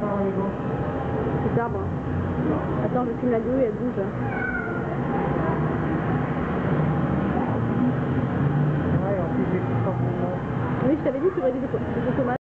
Attends, elle est bon. C'est arbre. Hein. Attends, je filme la gueule elle bouge. Ouais, en plus, j'ai tout Oui, je t'avais dit qu'il y aurait des écoles.